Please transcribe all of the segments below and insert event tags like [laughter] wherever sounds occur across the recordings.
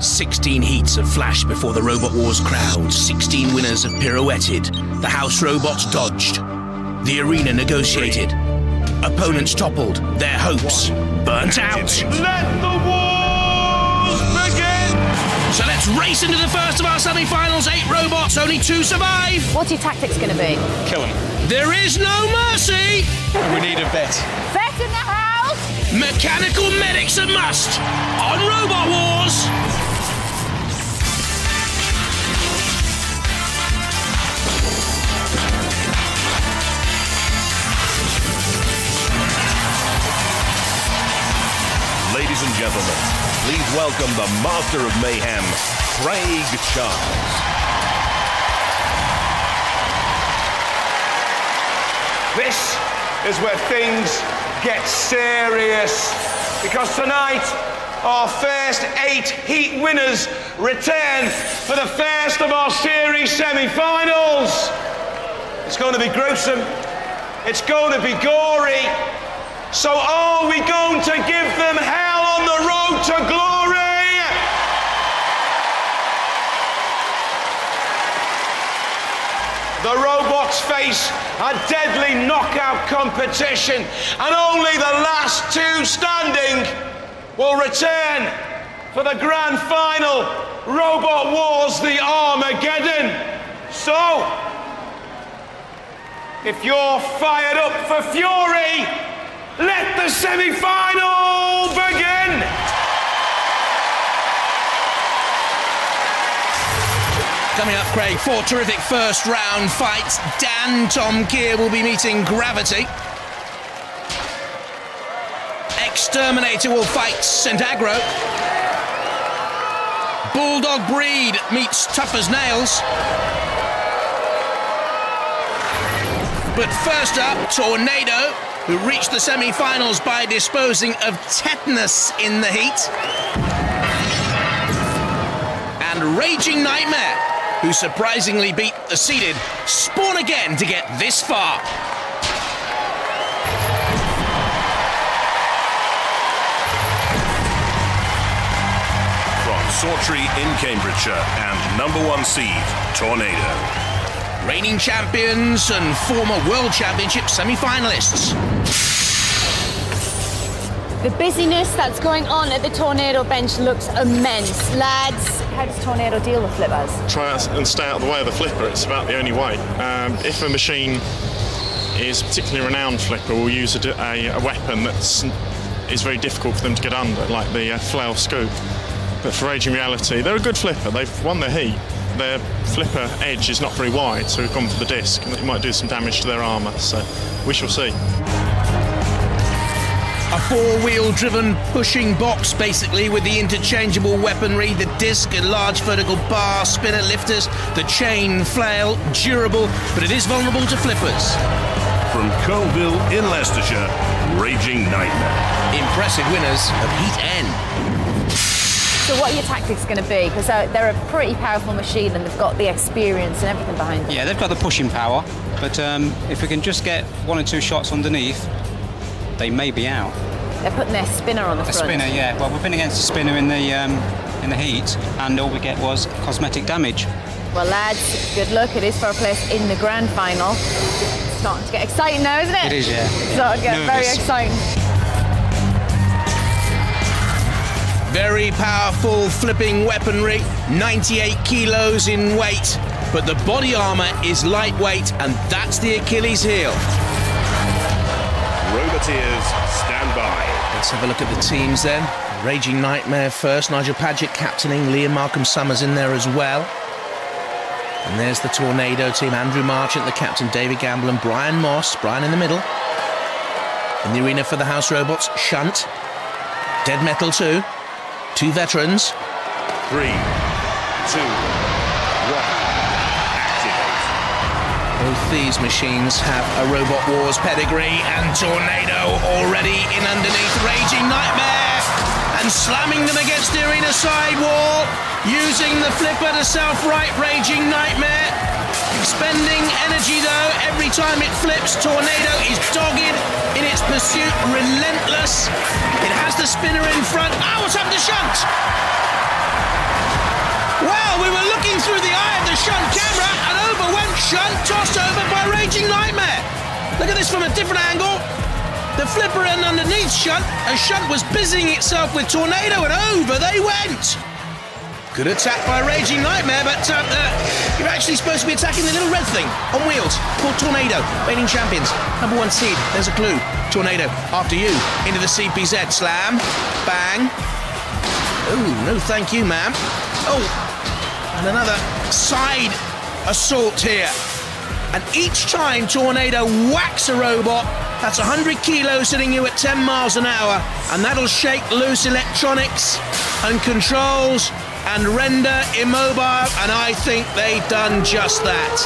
16 heats have flashed before the Robot Wars crowd. 16 winners have pirouetted. The house robots dodged. The arena negotiated. Opponents toppled. Their hopes burnt out. Let the wars begin! So let's race into the first of our semi-finals. Eight robots, only two survive. What's your tactics going to be? Kill them. There is no mercy. We need a vet. Vet in the house! Mechanical medics a must on Robot Wars. Ladies and gentlemen, please welcome the master of mayhem, Craig Charles. This is where things get serious. Because tonight, our first eight heat winners return for the first of our series semi finals. It's going to be gruesome, it's going to be gory. So, are we going to give them hell on the road to glory? The robots face a deadly knockout competition, and only the last two standing will return for the grand final Robot Wars the Armageddon. So, if you're fired up for fury, let the semi final begin! Coming up, Craig, four terrific first round fights. Dantomkia will be meeting Gravity. Exterminator will fight St Agro. Bulldog Breed meets Tough as Nails. But first up, Tornado, who reached the semi finals by disposing of Tetanus in the heat. And Raging Knightmare, who surprisingly beat the seeded Spawn again to get this far. From Sawtry in Cambridgeshire and number one seed, Tornado. Reigning champions and former World Championship semi finalists. The busyness that's going on at the Tornado bench looks immense. Lads, how does Tornado deal with flippers? try and stay out of the way of the flipper. It's about the only way. Um, if a machine is a particularly renowned flipper, we'll use a, a, a weapon that's is very difficult for them to get under, like the uh, flail scoop. But for Raging Reality, they're a good flipper. They've won their heat. Their flipper edge is not very wide, so we've gone for the disc, and it might do some damage to their armour. So we shall see. A four wheel driven pushing box, basically, with the interchangeable weaponry, the disc, a large vertical bar, spinner lifters, the chain, flail, durable, but it is vulnerable to flippers. From Coalville in Leicestershire, Raging Knightmare. Impressive winners of Heat N. So, what are your tactics going to be? Because they're, a pretty powerful machine and they've got the experience and everything behind them. Yeah, they've got the pushing power, but um, if we can just get one or two shots underneath, they may be out. They're putting their spinner on the A front. spinner, yeah. Well, we've been against a spinner in the um, in the heat, and all we get was cosmetic damage. Well, lads, good luck. It is for a place in the grand final. It's starting to get exciting now, isn't it? It is, yeah. It's starting to get very exciting. Very powerful flipping weaponry, 98 kilos in weight, but the body armour is lightweight, and that's the Achilles heel. Roboteers, stand by. Let's have a look at the teams then. Raging Knightmare first, Nigel Paget captaining, Liam Markham Summers in there as well. And there's the Tornado team, Andrew Marchant, the captain, David Gamble, and Brian Moss. Brian in the middle. In the arena for the House Robots, Shunt. Dead Metal 2. Two veterans. Three, two, one. Activate. Both these machines have a Robot Wars pedigree, and Tornado already in underneath Raging Knightmare and slamming them against the arena side wall, using the flipper to self-right Raging Knightmare. Spending energy though, every time it flips, Tornado is dogged in its pursuit, relentless. It has the spinner in front. Oh, what's happened to Shunt? Well, we were looking through the eye of the Shunt camera and over went Shunt, tossed over by Raging Knightmare. Look at this from a different angle. The flipper and underneath Shunt, A Shunt was busying itself with Tornado and over they went. Good attack by Raging Knightmare, but uh, uh, you're actually supposed to be attacking the little red thing on wheels called Tornado. Reigning champions, number one seed. There's a clue. Tornado, after you, into the CPZ. Slam, bang. Oh, no thank you, ma'am. Oh, and another side assault here. And each time Tornado whacks a robot, that's 100 kilos hitting you at 10 miles an hour, and that'll shake loose electronics and controls and render immobile, and I think they've done just that.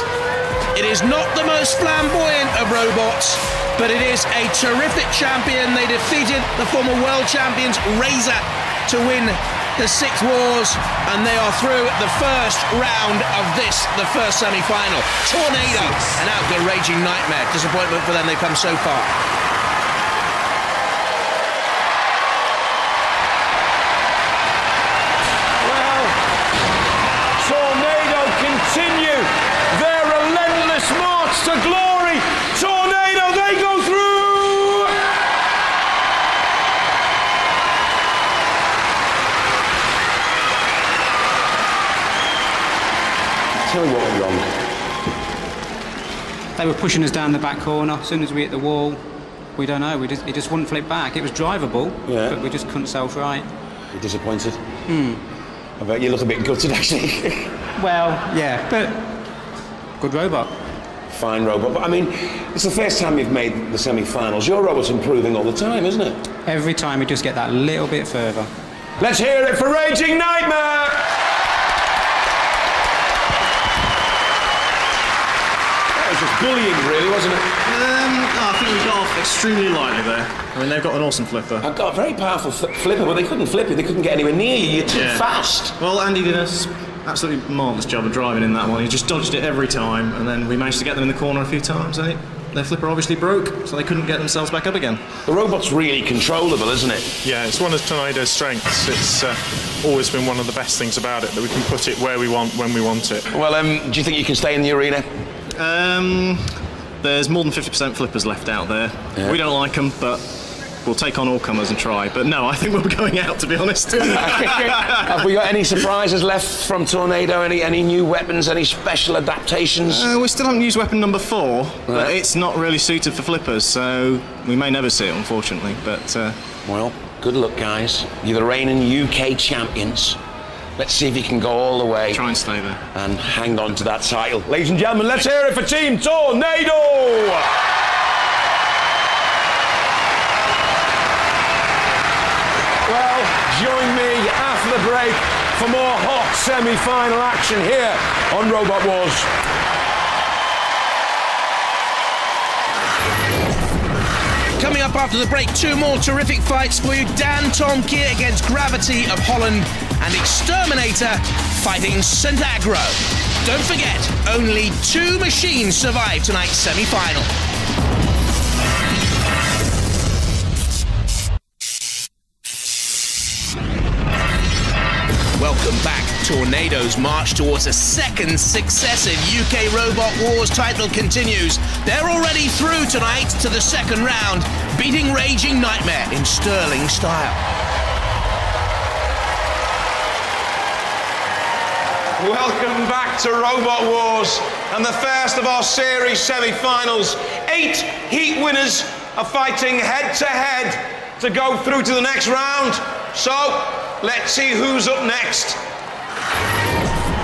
It is not the most flamboyant of robots, but it is a terrific champion. They defeated the former world champions Razer to win the six wars, and they are through the first round of this, the first semi-final. Tornado an out Raging Knightmare. Disappointment for them. They've come so far. To glory. Tornado, they go through. Tell me what went wrong. They were pushing us down the back corner. As soon as we hit the wall, we don't know. We just, it just wouldn't flip back. It was drivable, Yeah. but we just couldn't self right. You're disappointed? Hmm. I bet you look a bit gutted, actually. [laughs] Well, yeah, but good robot. Fine robot. But I mean, it's the first time you've made the semi-finals. Your robot's improving all the time, isn't it? Every time we just get that little bit further. Let's hear it for Raging Knightmare! That was just bullying, really, wasn't it? Um, I think we got off extremely lightly there. I mean, they've got an awesome flipper. I've got a very powerful fl- flipper, but they couldn't flip it. They couldn't get anywhere near you. You're too Yeah. fast. Well, Andy did a s- absolutely marvellous job of driving in that one. He just dodged it every time, and then we managed to get them in the corner a few times, and it, their flipper obviously broke, so they couldn't get themselves back up again. The robot's really controllable, isn't it? Yeah, it's one of Tornado's strengths. It's uh, always been one of the best things about it that we can put it where we want when we want it. Well, um, do you think you can stay in the arena? Um, there's more than 50% flippers left out there. We don't like them, but we'll take on all comers and try. But no, I think we'll be going out, to be honest. [laughs] Have we got any surprises left from Tornado? Any any new weapons? Any special adaptations? Uh, we still haven't used weapon number four, but it's not really suited for flippers, so we may never see it, unfortunately. But uh, Well, good luck, guys. You're the reigning UK champions. Let's see if you can go all the way try and stay there. and hang on to that title. Ladies and gentlemen, let's hear it for Team Tornado! Well, join me after the break for more hot semi-final action here on Robot Wars. Coming up after the break, two more terrific fights for you. Dantomkia against Gravity of Holland and Exterminator fighting St Agro. Don't forget, only two machines survive tonight's semi-final. Welcome back. Tornado's march towards a second successive UK Robot Wars title continues. They're already through tonight to the second round, beating Raging Knightmare in sterling style. Welcome back to Robot Wars and the first of our series semi-finals. Eight heat winners are fighting head to head to go through to the next round. So, let's see who's up next.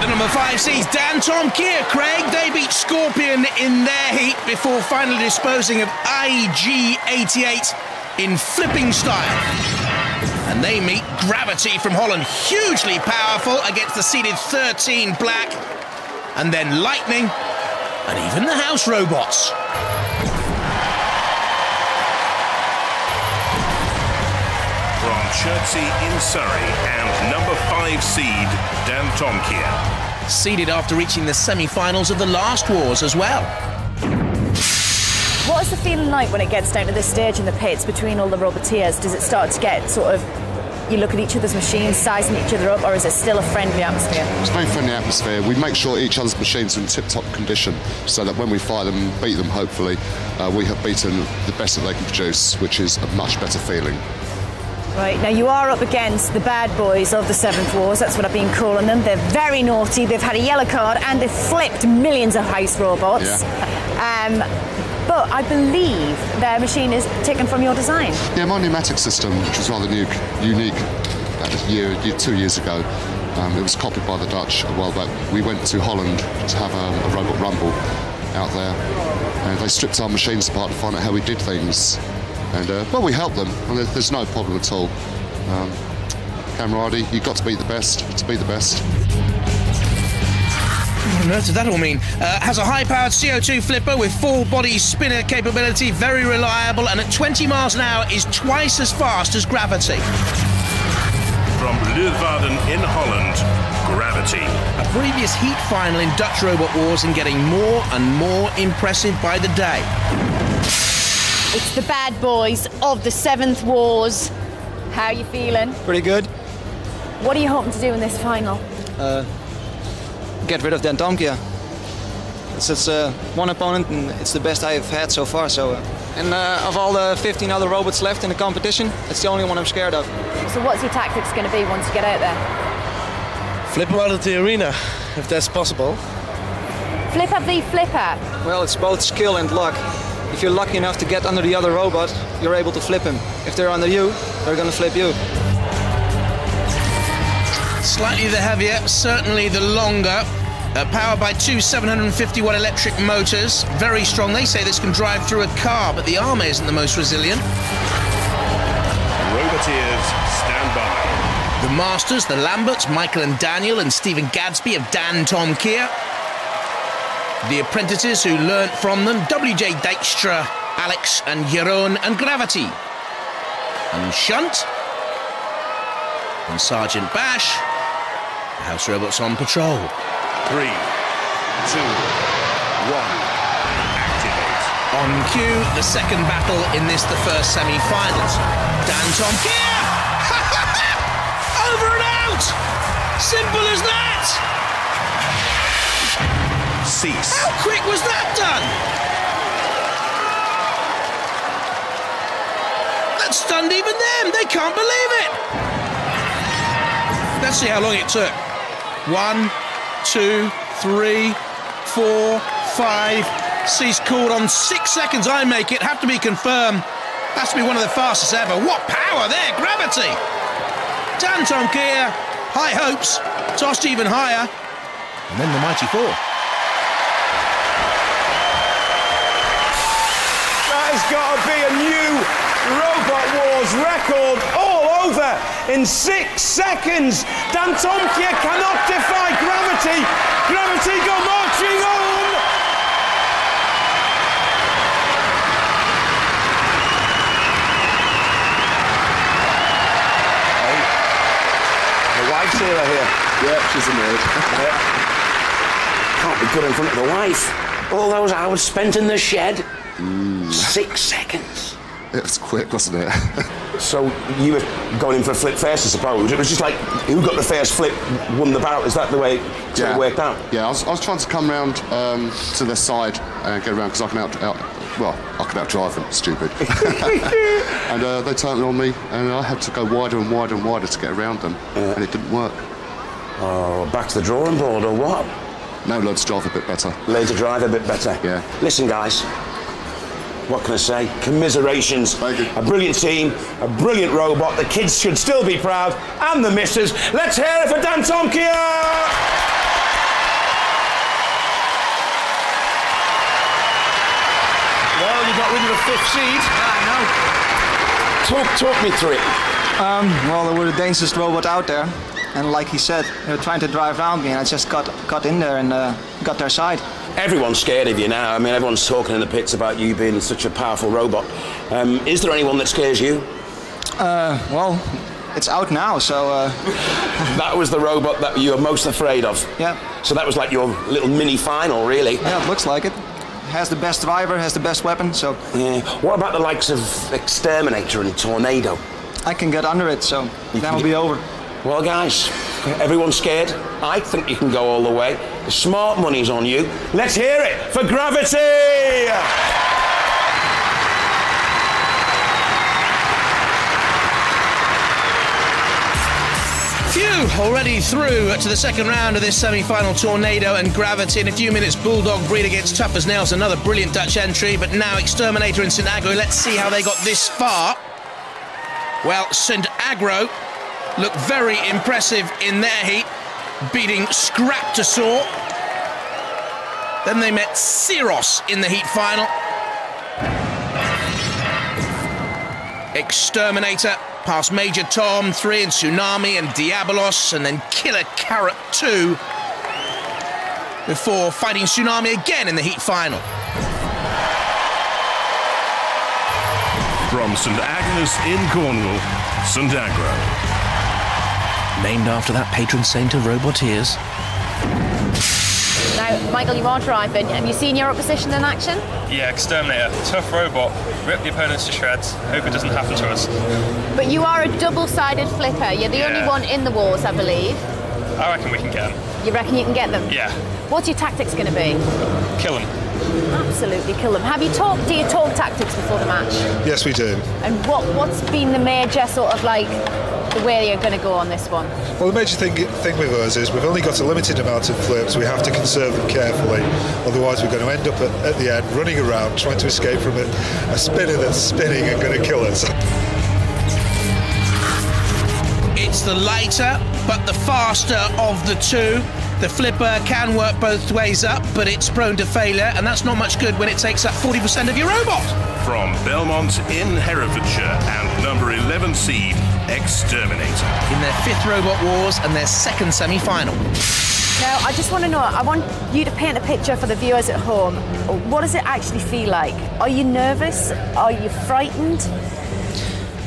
The number five seeds Dantomkia, Craig. They beat Scorpion in their heat before finally disposing of IG88 in flipping style. And they meet Gravity from Holland, hugely powerful against the seeded 13 Black. And then Lightning and even the House Robots. Chertsey in Surrey and number five seed Dan Tomkier. Seeded after reaching the semi finals of the last Wars as well. What is the feeling like when it gets down to this stage in the pits between all the Roboteers? Does it start to get sort of You look at each other's machines, sizing each other up, or is it still a friendly atmosphere? It's a very friendly atmosphere. We make sure each other's machines are in tip-top condition so that when we fire them beat them, hopefully, uh, we have beaten the best that they can produce, which is a much better feeling. Right, now you are up against the bad boys of the Seventh Wars, that's what I've been calling them. They're very naughty, they've had a yellow card, and they've flipped millions of house robots. Um, but I believe their machine is taken from your design. Yeah, my pneumatic system, which was rather new, unique uh, a year, year, two years ago, um, it was copied by the Dutch a while back. We went to Holland to have a, a robot rumble out there, and they stripped our machines apart to find out how we did things. And uh, well, we help them, and there- there's no problem at all. Um, camaraderie, you've got to be the best to be the best. What on earth does that all mean? Uh, has a high-powered CO2 flipper with full body spinner capability, very reliable, and at 20 miles an hour is twice as fast as Gravity. From Leeuwarden in Holland, Gravity. A previous heat final in Dutch Robot Wars and getting more and more impressive by the day. It's the bad boys of the Seventh Wars. How are you feeling? Pretty good. What are you hoping to do in this final? Uh, get rid of Dantomkia. It's, it's uh, one opponent, and it's the best I've had so far. So, uh, and uh, of all the 15 other robots left in the competition, it's the only one I'm scared of. So, what's your tactics going to be once you get out there? Flip him out of the arena, if that's possible. Flipper v Flipper. Well, it's both skill and luck. If you're lucky enough to get under the other robot, you're able to flip him. If they're under you, they're gonna flip you. Slightly the heavier, certainly the longer. Uh, powered by two 750 watt electric motors. Very strong. They say this can drive through a car, but the arm isn't the most resilient. Roboteers, stand by. The Masters, the Lamberts, Michael and Daniel, and Stephen Gadsby of Dantomkia. The apprentices who learnt from them, WJ Dijkstra, Alex and Jeroen and Gravity. And Shunt. And Sergeant Bash. The House Robots on patrol. Three, two, one. Activate. On cue, the second battle in this, the first semi-finals. Dantomkia! [laughs] Over and out! Simple as that! Cease. How quick was that done? That stunned even them. They can't believe it. Let's see how long it took. One, two, three, four, five. Cease called on six seconds. I make it. Have to be confirmed. Has to be one of the fastest ever. What power there! Gravity. Dantomkia. High hopes. Tossed even higher. And then the mighty four. Has got to be a new Robot Wars record all over in six seconds. Dantomkia cannot defy gravity. Gravity go marching on. The wife's here, I hear. Yeah, she's a nerd. Can't be good in front of the wife. All those hours spent in the shed. Six seconds. It was quick, wasn't it? [laughs] So you were going in for a flip first, I suppose. It was just like who got the first flip won the bout. Is that the way it worked out? Yeah, I was, I was trying to come round um, to their side and get around because I can out, out, well, I can outdrive them, stupid. [laughs] [laughs] and uh, they turned on me, and I had to go wider and wider and wider to get around them, and it didn't work. Oh, back to the drawing board or what? No, learn to drive a bit better. Learn to drive a bit better. Yeah. Listen, guys. What can I say? Commiserations. Thank you. A brilliant team, a brilliant robot. The kids should still be proud, and the missus. Let's hear it for Dantomkia! Well, you got rid of the fifth seed. Talk, talk me through it. Um, well, they were the dangerous robot out there, and like he said, they were trying to drive around me, and I just got got in there and uh, got their side. Everyone's scared of you now. I mean, everyone's talking in the pits about you being such a powerful robot. Um, is there anyone that scares you? Uh, well, it's out now, so uh, [laughs] That was the robot that you were most afraid of. yeah, So that was like your little mini final, really. yeah, it looks like it. Has the best driver, has the best weapon, so Yeah. What about the likes of Exterminator and Tornado? I can get under it, so that will be over. Well, guys, everyone's scared. I think you can go all the way. The smart money's on you. Let's hear it for Gravity! Phew, already through to the second round of this semi-final tornado and gravity. In a few minutes bulldog breed against tough as nails. Another brilliant dutch entry but now exterminator and st agro. Let's see how they got this far. Well st agro look very impressive in their heat beating Scraptosaur then they met Cyros in the heat final Exterminator past Major Tom, 3 and Tsunami and Diabolos, and then Killer Carrot 2 before fighting Tsunami again in the heat final. From St Agnes in Cornwall, St Agro. Named after that patron saint of roboteers. Now, Michael, you are driving. Have you seen your opposition in action? Yeah, Exterminator. Tough robot. Rip the opponents to shreds. Hope it doesn't happen to us. But you are a double-sided flipper. You're the Yeah. only one in the wars, I believe. I reckon we can get them. You reckon you can get them? Yeah. What's your tactics going to be? Kill them. Absolutely kill them. Have you talked? Do you talk tactics before the match? Yes, we do. And what what's been the major sort of like the way you're going to go on this one? Well, the major thing, thing with us is we've only got a limited amount of flips. We have to conserve them carefully. Otherwise, we're going to end up at, at the end running around trying to escape from a, a spinner that's spinning and going to kill us. It's the lighter but the faster of the two. The flipper can work both ways up, but it's prone to failure, and that's not much good when it takes up 40% of your robot. From Belmont in Herefordshire and number 11 seed, Exterminator. In their fifth Robot Wars and their second semi final. Now, I just want to know. I want you to paint a picture for the viewers at home. What does it actually feel like? Are you nervous? Are you frightened?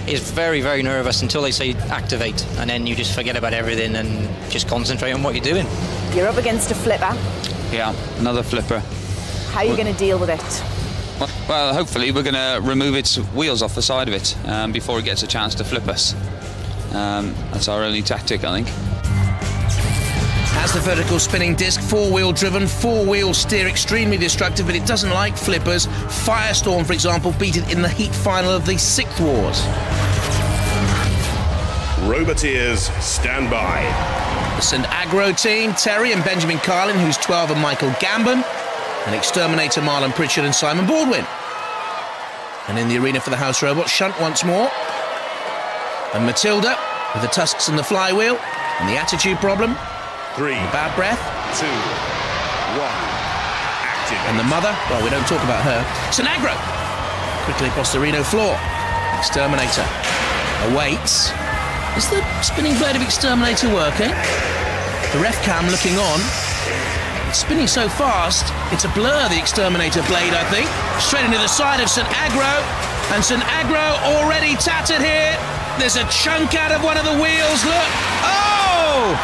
It's very, very nervous until they say activate, and then you just forget about everything and just concentrate on what you're doing. You're up against a flipper. Yeah, another flipper. How are you going to deal with it? Well, hopefully we're going to remove its wheels off the side of it um, before it gets a chance to flip us. Um, that's our only tactic, I think. Has the vertical spinning disc, four-wheel driven, four-wheel steer, extremely destructive, but it doesn't like flippers. Firestorm, for example, beat it in the heat final of the Sixth Wars. Roboteers, stand by. The St Agro team, Terry and Benjamin Carlin, who's 12, and Michael Gambon, and Exterminator Marlon Pritchard and Simon Baldwin. And in the arena for the House Robot, Shunt once more. And Matilda, with the tusks and the flywheel, and the attitude problem. Three. Bad breath. Two. One. Active. And the mother, well, we don't talk about her. St Agro, quickly across the Reno floor. Exterminator awaits. Is the spinning blade of Exterminator working? The ref cam looking on. Spinning so fast, it's a blur, the Exterminator blade, I think. Straight into the side of St Agro. And St Agro already tattered here. There's a chunk out of one of the wheels, look. Oh!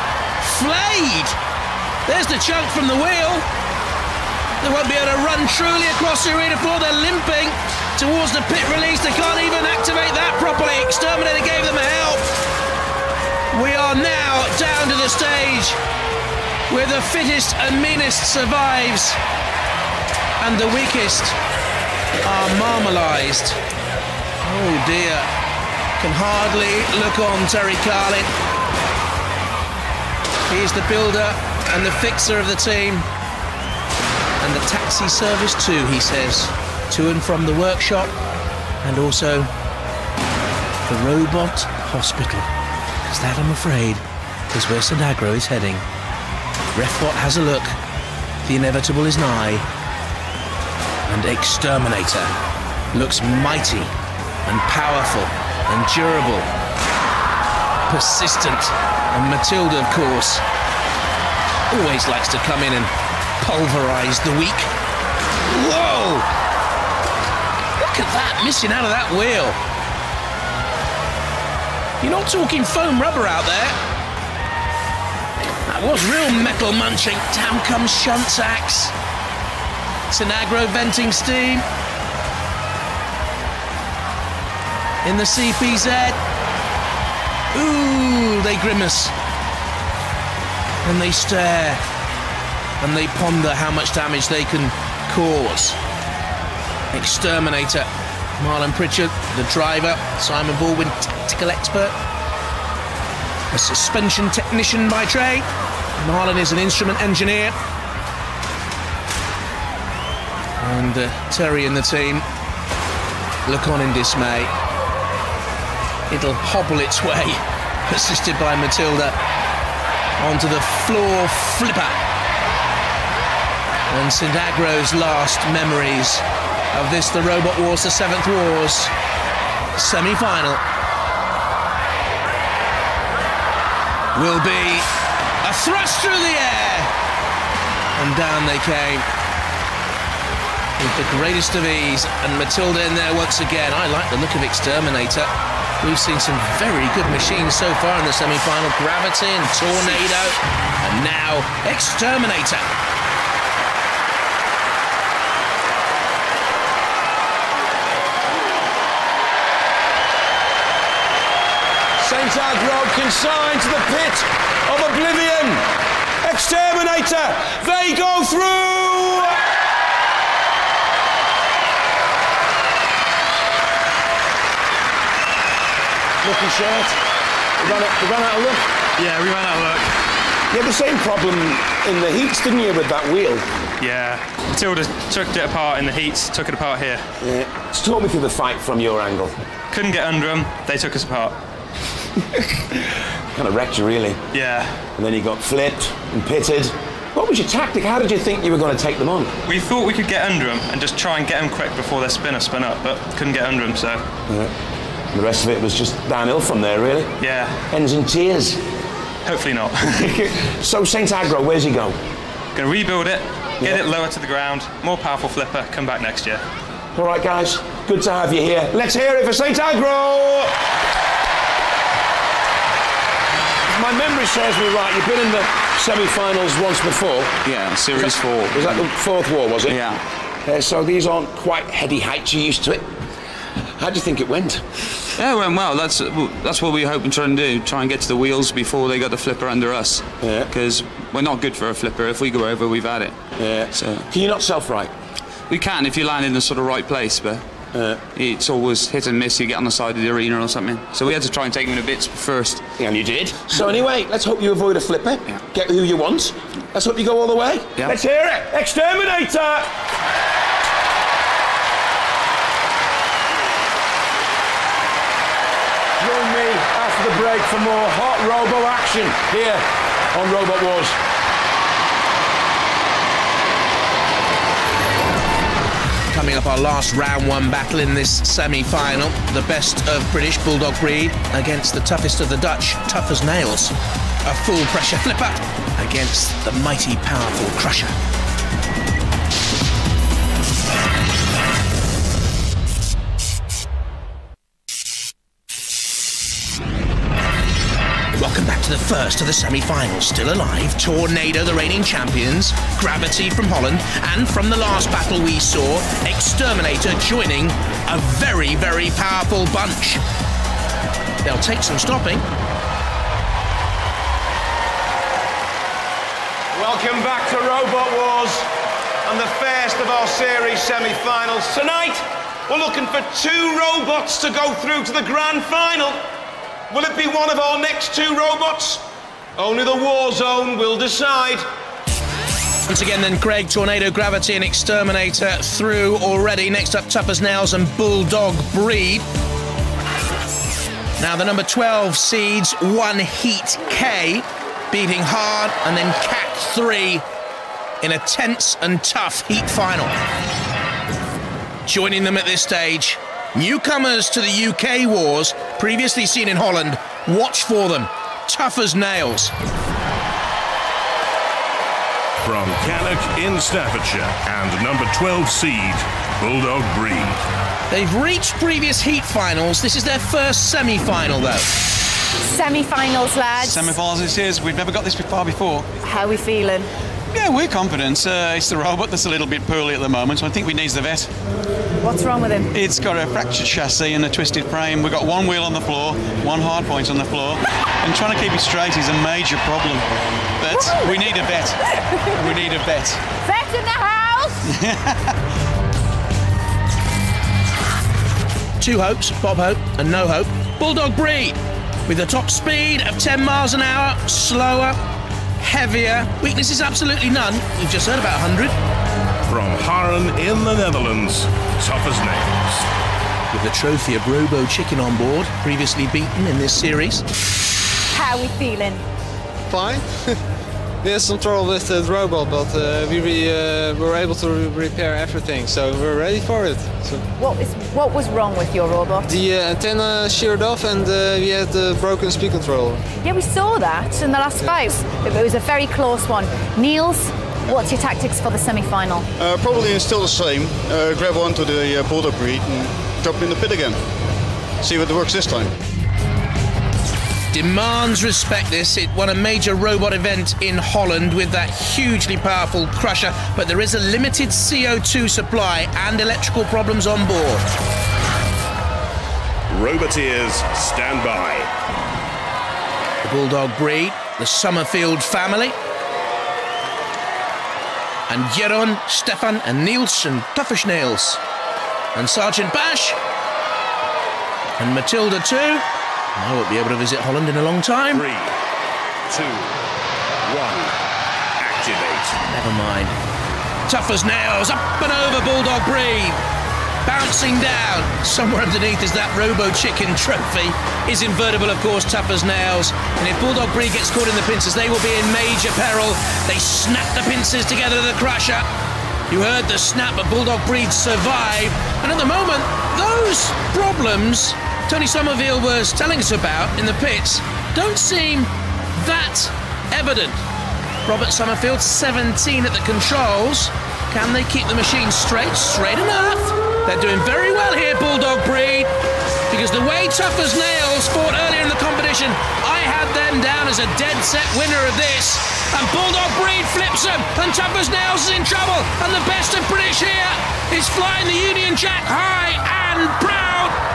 Flayed! There's the chunk from the wheel. They won't be able to run truly across the arena floor. They're limping towards the pit release. They can't even activate that properly. Exterminator gave them help. We are now down to the stage where the fittest and meanest survives and the weakest are marmalised. Oh dear. Can hardly look on Terry Carlin. He's the builder and the fixer of the team. And the taxi service too, he says, to and from the workshop and also the robot hospital. Because that, I'm afraid, is where St Agro is heading. Refbot has a look. The inevitable is nigh. And Exterminator looks mighty and powerful and durable. Persistent. And Matilda, of course, always likes to come in and pulverize the weak. Whoa! Look at that, missing out of that wheel. You're not talking foam rubber out there. That was real metal munching. Down comes axe. St Agro venting steam. In the CPZ. Ooh, they grimace. And they stare. And they ponder how much damage they can cause. Exterminator. Marlon Pritchard, the driver. Simon Baldwin, tactical expert. A suspension technician by trade. Marlon is an instrument engineer. And uh, Terry and the team look on in dismay. It'll hobble its way, [laughs] assisted by Matilda, onto the floor flipper. And St Agro's last memories of this, the Robot Wars, the Seventh Wars semi final, will be thrust through the air. And down they came with the greatest of ease. And Matilda in there once again. I like the look of Exterminator. We've seen some very good machines so far in the semi final Gravity and Tornado. And now Exterminator. St. Agro consigned to the pit oblivion. Exterminator, they go through! Lucky short. We ran, out, we ran out of luck. Yeah, we ran out of luck. You had the same problem in the heats, didn't you, with that wheel? Yeah. Matilda took it apart in the heats, took it apart here. Yeah. Just talk me through the fight from your angle. Couldn't get under them, they took us apart. [laughs] Kind of wrecked you, really. Yeah. And then you got flipped and pitted. What was your tactic? How did you think you were going to take them on? We thought we could get under them and just try and get them quick before their spinner spun up, but couldn't get under them, so. Yeah. The rest of it was just downhill from there, really. Yeah. Ends in tears. Hopefully not. [laughs] [laughs] so Saint Agro, where's he go? Gonna rebuild it, get it lower to the ground, more powerful flipper, come back next year. All right, guys. Good to have you here. Let's hear it for Saint Agro. My memory serves me right, you've been in the semi-finals once before. Yeah, Series was that, Four. Was that the fourth war? Was it? Yeah. Uh, so these aren't quite heady heights. You're used to it. How do you think it went? Yeah, it went well. That's that's what we hope and try and do. Try and get to the wheels before they got the flipper under us. Yeah. Because we're not good for a flipper. If we go over, we've had it. Yeah. So can you not self-right? We can if you land in the sort of right place, but uh, it's always hit and miss. You get on the side of the arena or something. So we had to try and take him in a bits first. And you did. So anyway, let's hope you avoid a flipper. Yeah. Get who you want. Let's hope you go all the way. Yeah. Let's hear it. Exterminator. Join me after the break for more hot robo action here on Robot Wars. Coming up, our last round one battle in this semi final. The best of British Bulldog breed against the toughest of the Dutch, tough as nails. A full pressure [laughs] flipper against the mighty powerful Crusher. To the first of the semi-finals. Still alive, Tornado, the reigning champions, Gravity from Holland, and from the last battle we saw, Exterminator joining a very, very powerful bunch. They'll take some stopping. Welcome back to Robot Wars and the first of our series semi-finals. Tonight, we're looking for two robots to go through to the grand final. Will it be one of our next two robots? Only the war zone will decide. Once again, then Craig, Tornado, Gravity, and Exterminator through already. Next up, Tough Nails and Bulldog Breed. Now, the number 12 seeds, one Heat K, beating hard, and then Kat 3 in a tense and tough Heat final. Joining them at this stage, newcomers to the UK Wars, previously seen in Holland, watch for them. Tough as nails. From Cannock in Staffordshire and number 12 seed, Bulldog Breed. They've reached previous heat finals. This is their first semi final, though. Semi finals, lads. Semi-finals this is. We've never got this far before. How are we feeling? Yeah, we're confident. Uh, it's the robot that's a little bit poorly at the moment, so I think we need the vet. What's wrong with him? It's got a fractured chassis and a twisted frame. We've got one wheel on the floor, one hard point on the floor, and trying to keep it straight is a major problem. But we need a vet. We need a vet. Vet in the house! [laughs] Two hopes, Bob Hope and No Hope. Bulldog breed with a top speed of 10 miles an hour, slower, heavier. Weaknesses absolutely none. You've just heard about 100. From Haren in the Netherlands, tough as nails. With the trophy of Robo Chicken on board, previously beaten in this series. How are we feeling? Fine. [laughs] we had some trouble with the robot, but uh, we re, uh, were able to re- repair everything, so we're ready for it. So What was what was wrong with your robot? the uh, antenna sheared off, and uh, we had the broken speed controller. Yeah, we saw that in the last fight. It was a very close one. Niels, what's your tactics for the semi-final? Uh, probably still the same. Uh, grab onto the uh, bulldog breed and drop in the pit again. See what it works this time. Demands respect this. It won a major robot event in Holland with that hugely powerful crusher, but there is a limited CO2 supply and electrical problems on board. Roboteers, stand by. The Bulldog breed, the Summerfield family. And Jeroen, Stefan, and Nielsen, toughish nails. And Sergeant Bash. And Matilda too. I won't be able to visit Holland in a long time. Three, two, one, activate. Never mind. Tough as nails, up and over Bulldog breed. Bouncing down. Somewhere underneath is that Robo Chicken trophy. Is invertible, of course, tough as nails. And if Bulldog breed gets caught in the pincers, they will be in major peril. They snap the pincers together to the crusher. You heard the snap, but Bulldog breed survive. And at the moment, those problems Tony Somerville was telling us about in the pits don't seem that evident. Robert Summerfield, 17 at the controls. Can they keep the machine straight? Straight enough. They're doing very well here, Bulldog breed. Because the way Tough as Nails fought earlier in the competition, I had them down as a dead set winner of this. And Bulldog breed flips them, and Tough as Nails is in trouble. And the best of British here is flying the Union Jack high and proud.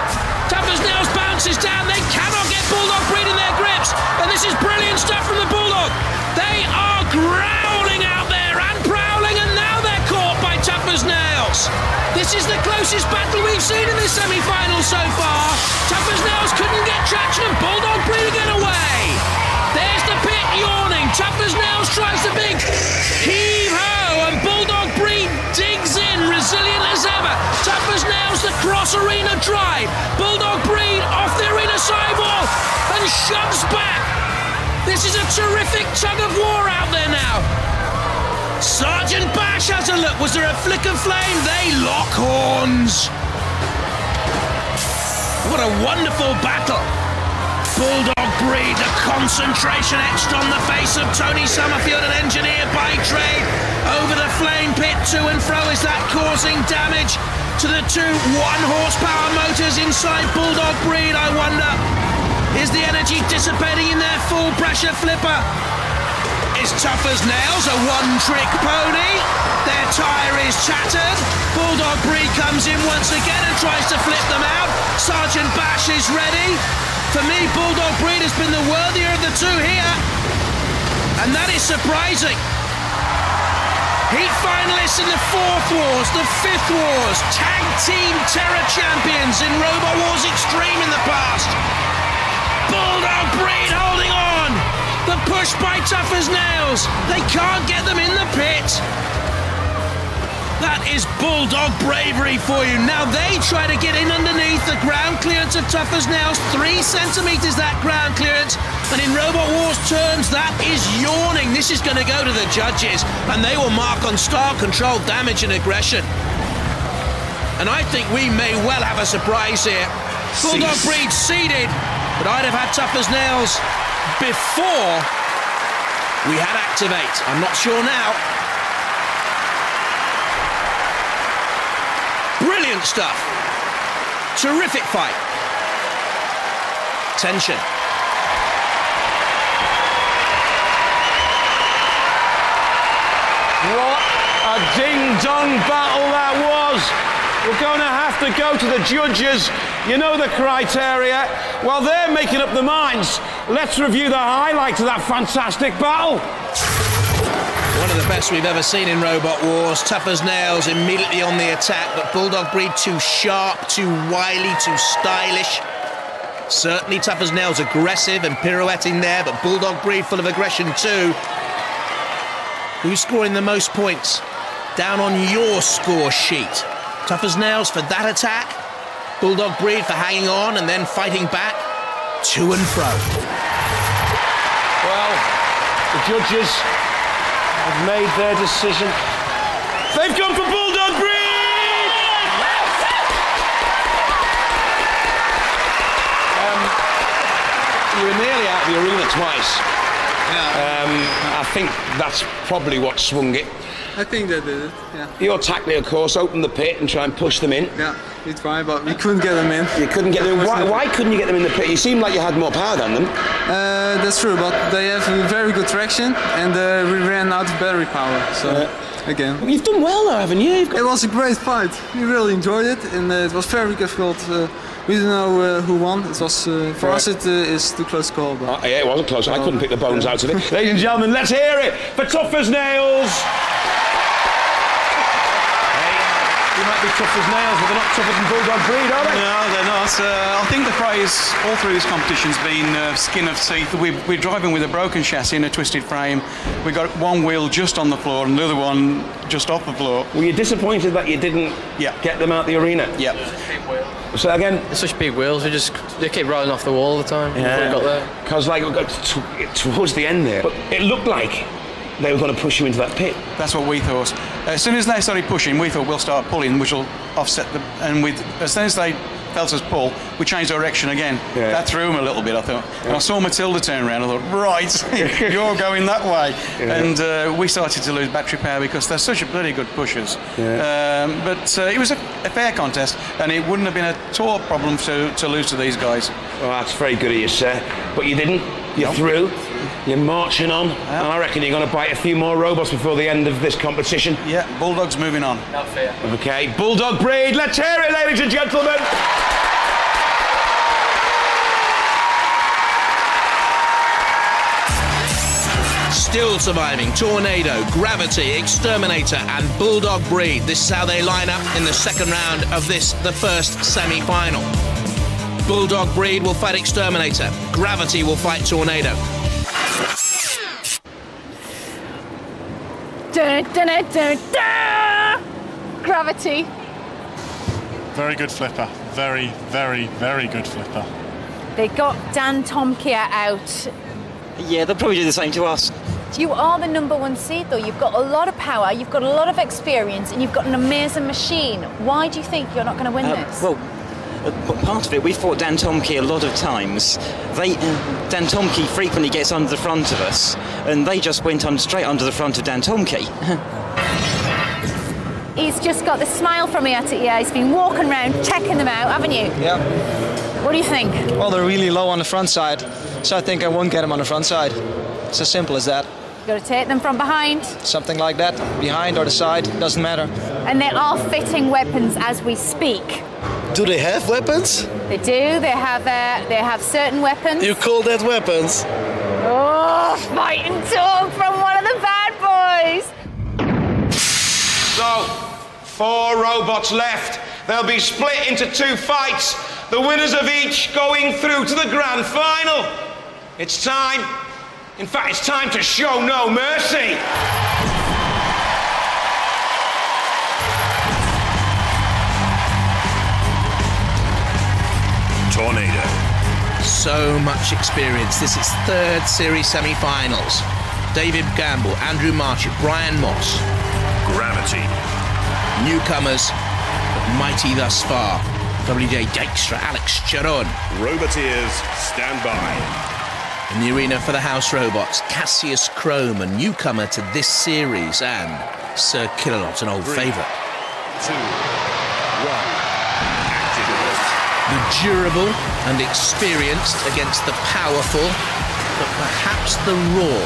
As Nails bounces down. They cannot get Bulldog breed in their grips. And this is brilliant stuff from the Bulldog. They are growling out there and prowling, and now they're caught by as Nails. This is the closest battle we've seen in this semi final so far. As Nails couldn't get traction, and Bulldog breed again away. There's the pit yawning. As Nails tries the big heave ho, and Bulldog the cross arena drive. Bulldog breed off the arena sidewall and shoves back. This is a terrific tug of war out there now. Sergeant Bash has a look. Was there a flick of flame? They lock horns. What a wonderful battle. Bulldog breed, the concentration etched on the face of Tony Summerfield, an engineer by trade. Over the flame pit, to and fro. Is that causing damage to the two one horsepower motors inside Bulldog breed? I wonder. Is the energy dissipating in their full pressure flipper? Is tough as nails, a one trick pony. Their tyre is tattered. Bulldog breed comes in once again and tries to flip them out. Sergeant Bash is ready. For me, Bulldog breed has been the worthier of the two here. And that is surprising. Heat finalists in the fourth wars, the fifth wars, tag team terror champions in Robot Wars Extreme in the past. Bulldog breed holding on. The push by tough as nails. They can't get them in the pit. That is bulldog bravery for you. Now they try to get in underneath the ground clearance of tough as nails. Three centimeters that ground clearance. And in Robot Wars terms, that is yawning. This is going to go to the judges, and they will mark on star control damage and aggression. And I think we may well have a surprise here. Bulldog Cease. breed seeded, but I'd have had tough as nails before we had activate. I'm not sure now. Stuff. Terrific fight. Tension. What a ding dong battle that was. We're going to have to go to the judges. You know the criteria. While they're making up their minds, let's review the highlights of that fantastic battle. Of the best we've ever seen in Robot Wars. Tough as nails immediately on the attack, but Bulldog Breed too sharp, too wily, too stylish. Certainly Tough as nails aggressive and pirouetting there, but Bulldog Breed full of aggression too. Who's scoring the most points? Down on your score sheet. Tough as nails for that attack. Bulldog Breed for hanging on and then fighting back. To and fro. Well, the judges have made their decision. They've gone for Bulldog Breed! Um, you were nearly out of the arena twice. Um, I think that's probably what swung it. I think they did it, yeah. Your tactic, of course, open the pit and try and push them in. Yeah, we tried, but we couldn't get them in. You couldn't get them in. Why, why couldn't you get them in the pit? You seemed like you had more power than them. Uh, that's true, but they have very good traction, and uh, we ran out of battery power. So again, you've done well, though, haven't you? It was a great fight. We really enjoyed it, and uh, it was very difficult. Uh, we didn't know uh, who won. It was uh, for Right. us. It uh, is too close call. But Oh, yeah, it wasn't close. I couldn't pick the bones out of it. [laughs] Ladies and gentlemen, let's hear it for Tough as Nails. You be tough as nails, but they're not tougher than Bulldog Breed, are they? No, they're not. Uh, I think the phrase all through this competition's been uh, skin of teeth. We're, we're driving with a broken chassis and a twisted frame. We got one wheel just on the floor and the other one just off the floor. Were you disappointed that you didn't yeah. get them out the arena? Yeah. So again, It's such big wheels. We just they keep rolling off the wall all the time. Yeah. got there. Because like got t- towards the end there, but it looked like they were going to push you into that pit. That's what we thought. As soon as they started pushing, we thought we'll start pulling, which will offset the. And with as soon as they felt us pull, we changed direction again. That threw them a little bit, I thought. And I saw Matilda turn around. I thought, right, [laughs] you're going that way. Yeah. And uh, we started to lose battery power because they're such a bloody good pushers. Um, but uh, it was a, a fair contest, and it wouldn't have been a tour problem to, to lose to these guys. Well, that's very good of you, sir. But you didn't. You're through. You're marching on. And I reckon you're going to bite a few more robots before the end of this competition. Yeah, Bulldog's moving on. Not fair. Okay, Bulldog Breed, let's hear it, ladies and gentlemen. Still surviving Tornado, Gravity, Exterminator, and Bulldog Breed. This is how they line up in the second round of this, the first semi final. Bulldog Breed will fight Exterminator, Gravity will fight Tornado. Dun, dun, dun, dun, dun. Gravity. Very good flipper. Very, very, very good flipper. They got Dantomkia out. Yeah, they'll probably do the same to us. You are the number one seed, though. You've got a lot of power, you've got a lot of experience, and you've got an amazing machine. Why do you think you're not going to win Uh, this? well, p- part of it, we fought Dantomkia a lot of times. They, uh, Dantomkia frequently gets under the front of us, and they just went on straight under the front of Dantomkia. [laughs] He's just got the smile from ear to ear. He's been walking around checking them out, haven't you? Yeah. What do you think? Well, they're really low on the front side, so I think I won't get them on the front side. It's as simple as that. You've got to take them from behind, Something like that, behind or the side, doesn't matter. and they are fitting weapons as we speak. Do they have weapons? They do. They have uh, they have certain weapons. You call that weapons? Oh, fighting talk from one of the bad boys. So, four robots left. They'll be split into two fights. The winners of each going through to the grand final. It's time. In fact, it's time to show no mercy. Tornado. So much experience. This is third series semi-finals. David Gamble, Andrew Marchant, Brian Moss. Gravity. Newcomers, but mighty thus far. WJ Dykstra, Alex Charon. Roboteers, stand by. In the arena for the House Robots, Cassius Chrome, a newcomer to this series, and Sir Killalot, an old favourite. Two, one. The durable and experienced against the powerful, but perhaps the raw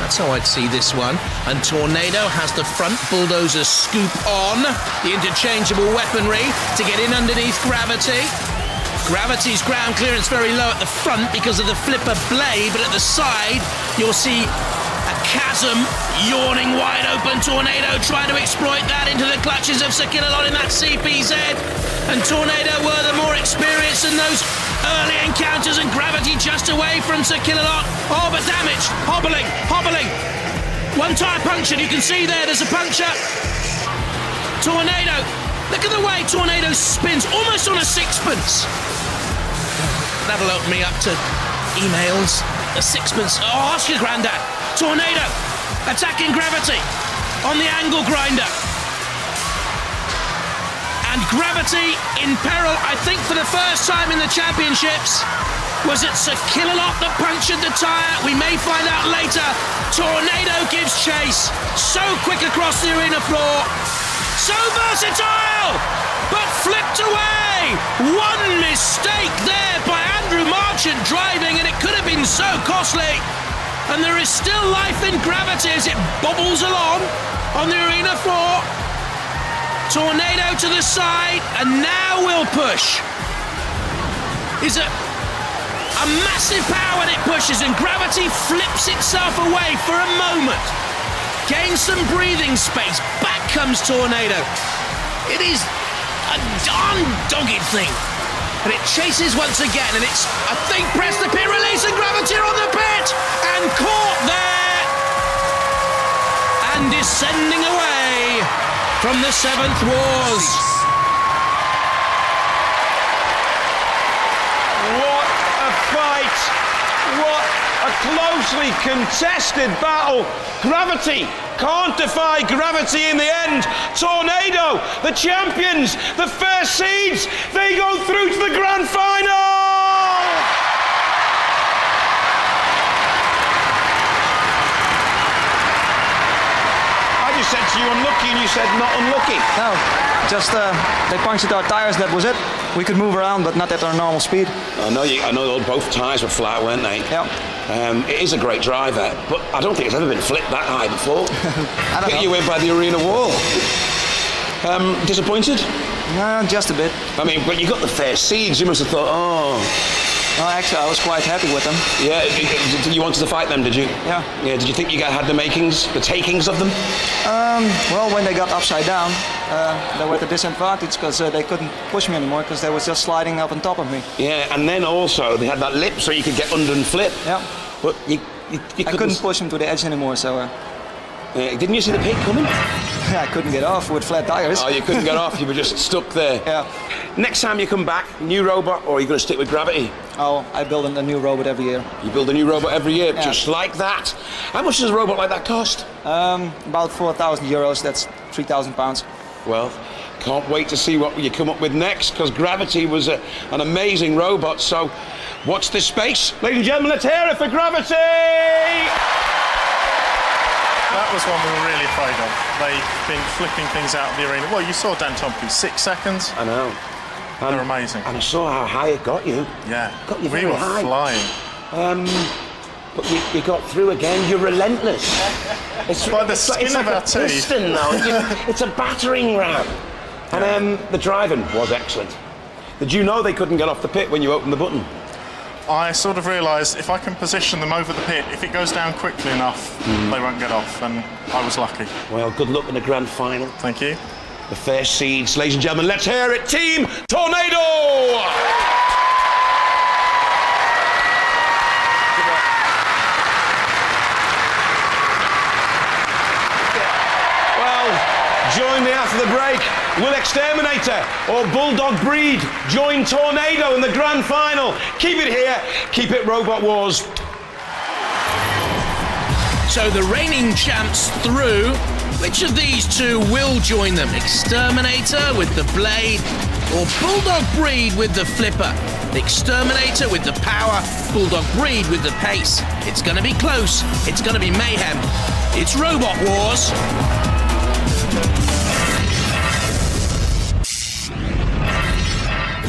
That's how I'd see this one. And Tornado has the front bulldozer scoop on. The interchangeable weaponry to get in underneath Gravity. Gravity's ground clearance very low at the front because of the flipper blade, but at the side, you'll see chasm yawning wide open. Tornado trying to exploit that into the clutches of Sir in that CPZ. And Tornado were the more experienced in those early encounters, and Gravity just away from Sir Killalot. Oh, but damage! Hobbling, hobbling. One tire punctured. You can see there, there's a puncture. Tornado. Look at the way Tornado spins, almost on a sixpence. That'll open me up to emails. A sixpence. Oh, ask your granddad. Tornado attacking gravity on the angle grinder. And gravity in peril, I think, for the first time in the championships. Was it Sir Killalot that punctured the tyre? We may find out later. Tornado gives chase. So quick across the arena floor. So versatile! But flipped away! One mistake there by Andrew Marchant driving, and it could have been so costly. And there is still life in gravity as it bubbles along on the arena floor. Tornado to the side, and now we'll push. Is it a massive power that it pushes, and gravity flips itself away for a moment. Gains some breathing space. Back comes Tornado. It is a darn dogged thing. And it chases once again, and it's, I think, press the pit release, and gravity on the pit, and caught there, and descending away from the seventh wars. What a fight! What a closely contested battle! Gravity can't defy gravity in the end. Tornado, the champions, the first seeds, they go through to the grand final! I just said to you unlucky and you said not unlucky. No, just uh, they punctured our tires. That was it. We could move around, but not at our normal speed. I know, you, I know both tyres were flat, weren't they? Yeah. Um, it is a great driver, but I don't think it's ever been flipped that high before. [laughs] I don't Hit know. you in by the arena wall. Um, disappointed? No, just a bit. I mean, but you got the fair seeds. You must have thought, oh. No, actually, I was quite happy with them. Yeah, you- wanted to fight them, did you? Yeah. Yeah. Did you think you got- had the makings, the takings of them? Um, well, when they got upside down, uh, they were at a disadvantage because uh, they couldn't push me anymore because they were just sliding up on top of me. Yeah, and then also they had that lip so you could get under and flip. Yeah. But you, you, you I couldn't push them to the edge anymore, so uh, Uh, didn't you see the pit coming? [laughs] I couldn't get off with flat tires. Oh, you couldn't get off. You were just stuck there. [laughs] Yeah. Next time you come back, new robot, or are you going to stick with gravity? Oh, I build a new robot every year. You build a new robot every year, Yeah. just like that. How much does a robot like that cost? Um, about 4,000 euros. That's 3,000 pounds. Well, can't wait to see what you come up with next, because Gravity was a, an amazing robot. So, watch this space. Ladies and gentlemen, let's hear it for Gravity! That was one we were really afraid of. They've been flipping things out of the arena. Well, you saw Dantomkia, six seconds. I know. They're amazing. And I saw how high it got you. Yeah. Got you we very were high. flying. Um, but you, you got through again. You're relentless. It's By the it's like- skin like of a our teeth. piston, though. [laughs] It's a battering ram. And um, the driving was excellent. Did you know they couldn't get off the pit when you opened the button? I sort of realised if I can position them over the pit, if it goes down quickly enough, Hmm. they won't get off, and I was lucky. Well, good luck in the grand final. Thank you. The fair seeds, ladies and gentlemen. Let's hear it, Team Tornado! Well, join me after the break. Will Exterminator or Bulldog Breed join Tornado in the grand final? Keep it here. Keep it Robot Wars. So the reigning champs through. Which of these two will join them? Exterminator with the blade or Bulldog Breed with the flipper? Exterminator with the power, Bulldog Breed with the pace. It's going to be close. It's going to be mayhem. It's Robot Wars.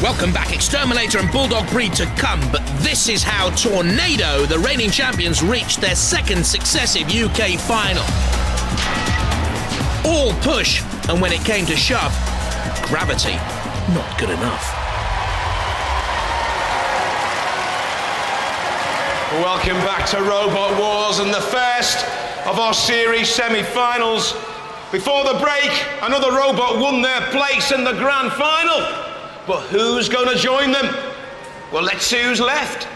Welcome back, Exterminator and Bulldog Breed to come, but this is how Tornado, the reigning champions, reached their second successive UK final. All push, and when it came to shove, gravity, not good enough. Welcome back to Robot Wars and the first of our series semi-finals. Before the break, another robot won their place in the grand final. But who's going to join them? Well, let's see who's left.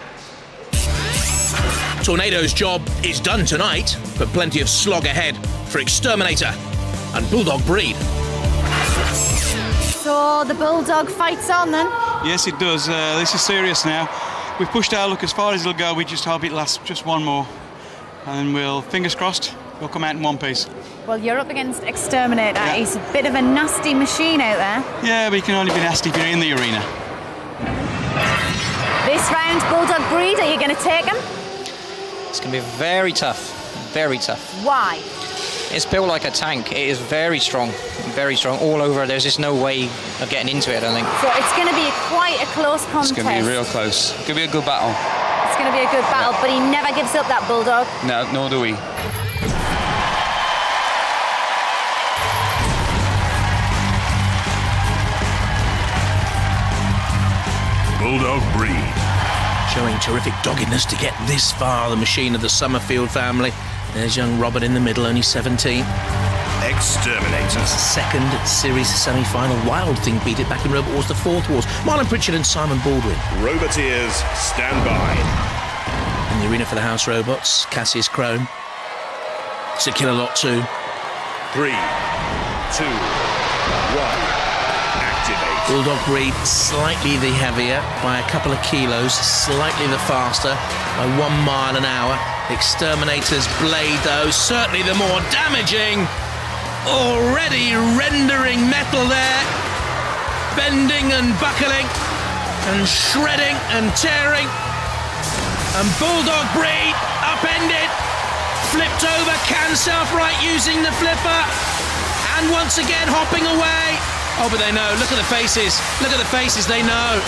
Tornado's job is done tonight, but plenty of slog ahead for Exterminator and Bulldog Breed. So the Bulldog fights on then? Yes, it does. Uh, this is serious now. We've pushed our luck as far as it'll go. We just hope it lasts just one more. And we'll, fingers crossed, we'll come out in one piece. Well, you're up against Exterminator. He's a bit of a nasty machine out there. Yeah, but you can only be nasty if you're in the arena. This round, Bulldog Breed, are you going to take him? It's going to be very tough. Very tough. Why? It's built like a tank. It is very strong. Very strong. All over. There's just no way of getting into it, I think. So it's going to be quite a close contest. It's going to be real close. It's going to be a good battle. It's going to be a good battle, but he never gives up that Bulldog. No, nor do we. Bulldog Breed. Showing terrific doggedness to get this far, the machine of the Summerfield family. There's young Robert in the middle, only 17. Exterminator. Second series semi final. Wild Thing beat it back in Robot Wars, the fourth Wars. Marlon Pritchard and Simon Baldwin. Roboteers, stand by. In the arena for the House Robots, Cassius Chrome. It's a killer lot too. Three, two, one. Activate. Bulldog breed slightly the heavier by a couple of kilos, slightly the faster by one mile an hour. Exterminator's blade, though, certainly the more damaging. Already rendering metal there, bending and buckling, and shredding and tearing. And Bulldog breed upended, flipped over, can self right using the flipper, and once again hopping away. Oh, but they know. Look at the faces. Look at the faces. They know.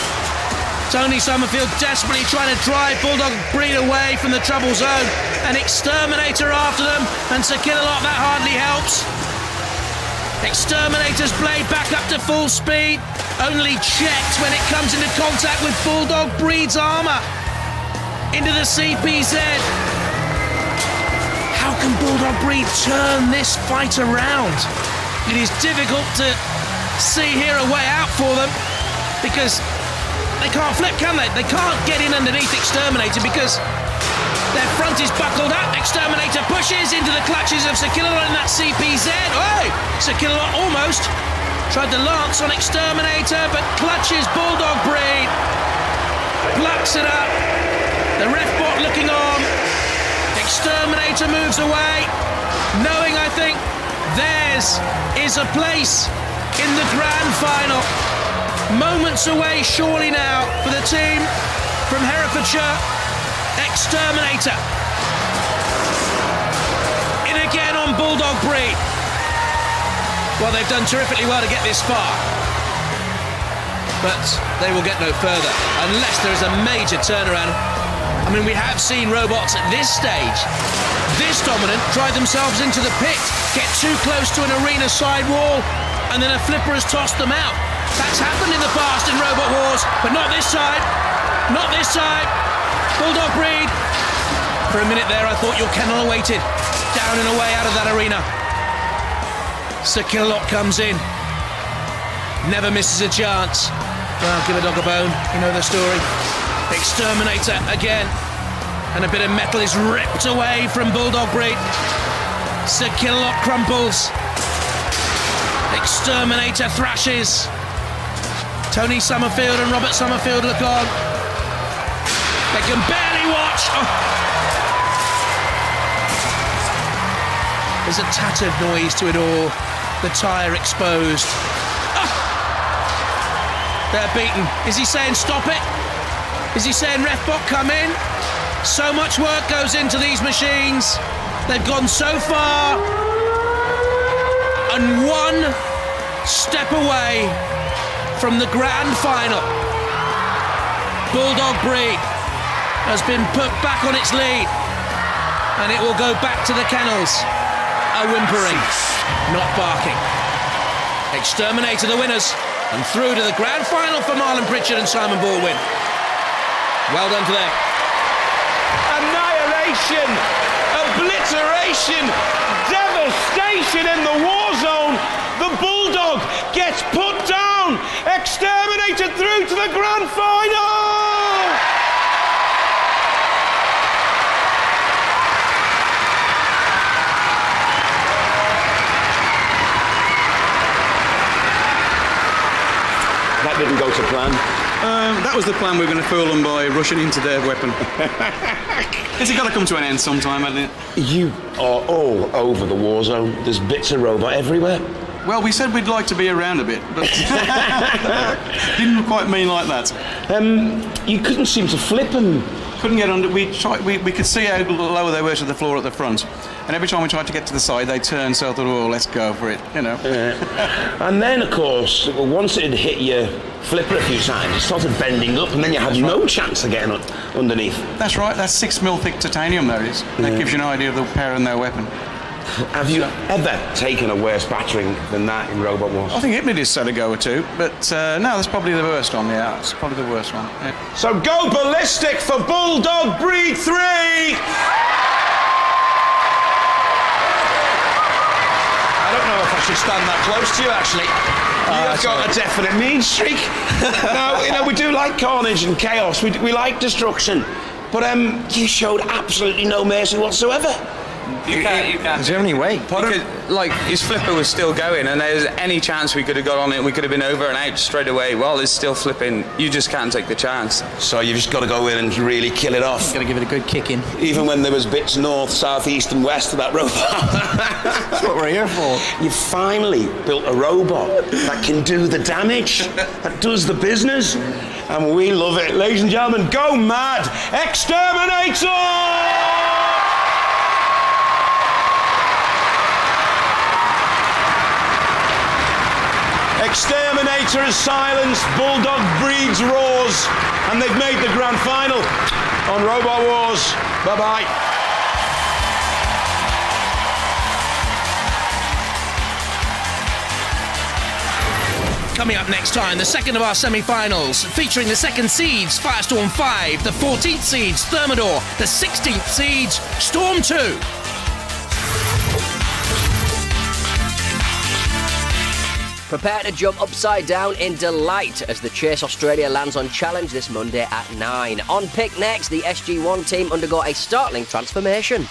Tony Summerfield desperately trying to drive Bulldog Breed away from the trouble zone. An exterminator after them, and Sir Killalot, that hardly helps. Exterminator's blade back up to full speed, only checked when it comes into contact with Bulldog Breed's armour. Into the CPZ. How can Bulldog Breed turn this fight around? It is difficult to see here a way out for them because they can't flip, can they? They can't get in underneath Exterminator because their front is buckled up. Exterminator pushes into the clutches of Sir Killalot in that CPZ. Oh, Sir Killalot almost tried to lance on Exterminator, but clutches Bulldog Breed. Plucks it up. The ref bot looking on. Exterminator moves away, knowing, I think, theirs is a place in the grand final. Moments away, surely now, for the team from Herefordshire. Exterminator. In again on Bulldog Breed. Well, they've done terrifically well to get this far. But they will get no further unless there is a major turnaround. I mean, we have seen robots at this stage, this dominant, drive themselves into the pit, get too close to an arena side wall, and then a flipper has tossed them out. That's happened in the past in Robot Wars, but not this side. Not this side. Bulldog Breed. For a minute there, I thought your kennel awaited. Down and away out of that arena. Sir Killalot comes in. Never misses a chance. Well, give a dog a bone. You know the story. Exterminator again. And a bit of metal is ripped away from Bulldog Breed. Sir Killalot crumples. Exterminator thrashes. Tony Summerfield and Robert Summerfield look on. They can barely watch. Oh. There's a tattered noise to it all. The tyre exposed. Oh. They're beaten. Is he saying stop it? Is he saying refbot come in? So much work goes into these machines. They've gone so far. And one step away from the grand final. Bulldog breed has been put back on its lead and it will go back to the kennels. A whimpering, not barking. Exterminator the winners and through to the grand final for Marlon Pritchard and Simon Baldwin. Well done to them. Annihilation, obliteration, devastation in the war zone. The Bulldog gets put down, exterminated through to the grand final. That didn't go to plan. Um, that was the plan. We were going to fool them by rushing into their weapon. [laughs] It's got to come to an end sometime, hasn't it? You are all over the war zone. There's bits of robot everywhere. Well, we said we'd like to be around a bit, but [laughs] didn't quite mean like that. Um, you couldn't seem to flip them. Couldn't get under. We tried. We, we could see how lower they were to the floor at the front, and every time we tried to get to the side, they turned. So I thought, oh, let's go for it, you know. And then, of course, once it had hit your flipper a few times, it started bending up, and then you had no chance of getting un- underneath. That's right. That's six mil thick titanium. That is. That Yeah. gives you an idea of the power in their weapon. Have you ever taken a worse battering than that in Robot Wars? I think Hypno-Disc had a go or two, but uh, no, that's probably the worst one. Yeah, it's probably the worst one. Yeah. So go ballistic for Bulldog Breed 3! I don't know if I should stand that close to you, actually. You've got a definite mean streak. [laughs] no, you know, we do like carnage and chaos. We, we like destruction. But um, you showed absolutely no mercy whatsoever. You can't, you can't. Is there any way? Because, like, his flipper was still going, and there's any chance we could have got on it, we could have been over and out straight away. While it's still flipping, you just can't take the chance. So you've just got to go in and really kill it off. Got to give it a good kick in. Even when there was bits north, south, east, and west of that robot. [laughs] That's what we're here for. You finally built a robot that can do the damage, that does the business, and we love it. Ladies and gentlemen, go mad! Exterminator! Exterminator is silenced Bulldog Breed's roars, and they've made the grand final on Robot Wars. Bye bye. Coming up next time, the second of our semi-finals, featuring the second seeds Firestorm 5, the 14th seeds Thermidor, the 16th seeds Storm 2. Prepare to jump upside down in delight as the Chase Australia lands on challenge this Monday at 9. On pick next, the SG1 team undergo a startling transformation.